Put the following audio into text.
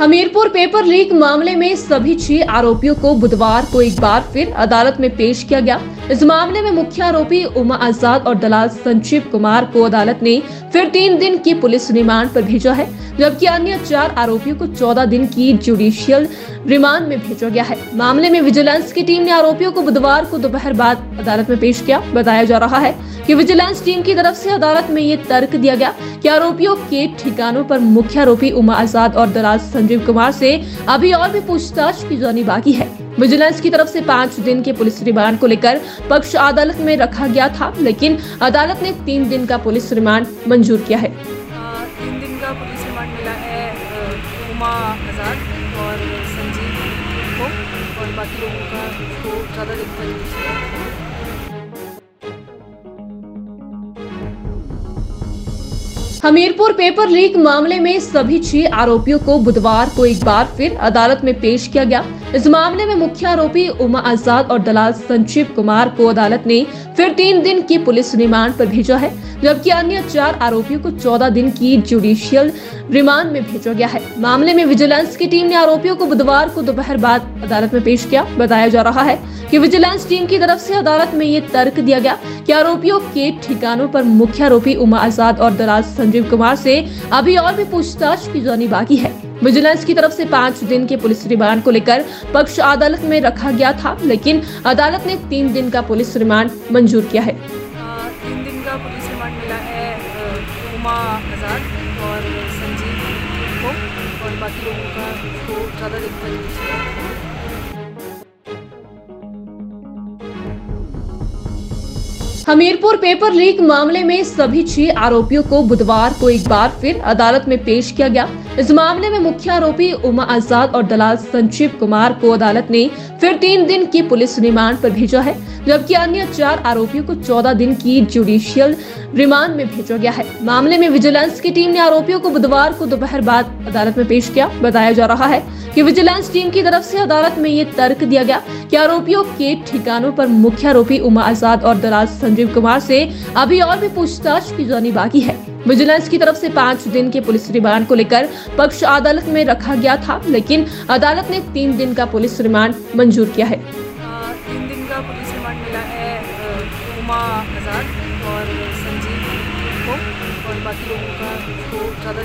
Hamirpur paper leak मामले में सभी छह आरोपियों को बुधवार को एक बार फिर अदालत में पेश किया गया। इस मामले में मुख्य आरोपी उमा आज़ाद और दलाल संजीव कुमार को अदालत ने फिर तीन दिन की पुलिस रिमांड पर भेजा है, जबकि अन्य चार आरोपियों को चौदह दिन की जुडिशियल रिमांड में भेजा गया है। मामले में विजिलेंस की टीम ने आरोपियों को बुधवार को दोपहर बाद अदालत में पेश किया। बताया जा रहा है कि विजिलेंस टीम की तरफ़ से अदालत में ये तर्क दिया गया कि आरोपियों के ठिकानों पर मुख्य आरोपी उमा आज़ाद और दलाल संजीव कुमार से अभी और भी पूछताछ की जानी बाकी है। विजिलेंस की तरफ़ से पाँच दिन के पुलिस रिमांड को लेकर पक्ष अदालत में रखा गया था लेकिन अदालत ने तीन दिन का पुलिस रिमांड मंजूर किया है। तीन दिन का पुलिस रिमांड मिला है उमा आज़ाद और संजीव को और बाकी लोगों का को ज़्यादा दिन का हमीरपुर पेपर लीक मामले में सभी छह आरोपियों को बुधवार को एक बार फिर अदालत में पेश किया गया। इस मामले में मुख्य आरोपी उमा आज़ाद और दलाल संजीव कुमार को अदालत ने फिर तीन दिन की पुलिस रिमांड पर भेजा है, जबकि अन्य चार आरोपियों को चौदह दिन की जुडिशियल रिमांड में भेजा गया है। मामले में विजिलेंस की टीम ने आरोपियों को बुधवार को दोपहर बाद अदालत में पेश किया। बताया जा रहा है कि विजिलेंस टीम की तरफ़ से अदालत में ये तर्क दिया गया कि आरोपियों के ठिकानों पर मुख्य आरोपी उमा आज़ाद और दराज संजीव कुमार से अभी और भी पूछताछ की जानी बाकी है। विजिलेंस की तरफ़ से पाँच दिन के पुलिस रिमांड को लेकर पक्ष अदालत में रखा गया था लेकिन अदालत ने तीन दिन का पुलिस रिमांड मंजूर किया है। तीन दिन का पुलिस रिमांड मिला है उमा आज़ाद और संजीव को और बाकी लोगों का को ज़्यादा दिन का हमीरपुर पेपर लीक मामले में सभी छह आरोपियों को बुधवार को एक बार फिर अदालत में पेश किया गया। इस मामले में मुख्य आरोपी उमा आज़ाद और दलाल संजीव कुमार को अदालत ने फिर तीन दिन की पुलिस रिमांड पर भेजा है, जबकि अन्य चार आरोपियों को चौदह दिन की जुडिशियल रिमांड में भेजा गया है। मामले में विजिलेंस की टीम ने आरोपियों को बुधवार को दोपहर बाद अदालत में पेश किया। बताया जा रहा है कि विजिलेंस टीम की तरफ़ से अदालत में ये तर्क दिया गया कि आरोपियों के ठिकानों पर मुख्य आरोपी उमा आज़ाद और दलाल संजीव कुमार से अभी और भी पूछताछ की जानी बाकी है। विजिलेंस की तरफ़ से पाँच दिन के पुलिस रिमांड को लेकर पक्ष अदालत में रखा गया था, लेकिन अदालत ने तीन दिन का पुलिस रिमांड मंजूर किया है। तीन दिन का पुलिस रिमांड मिला है उमा और संजीव को और बाकी लोगों का ज़्यादा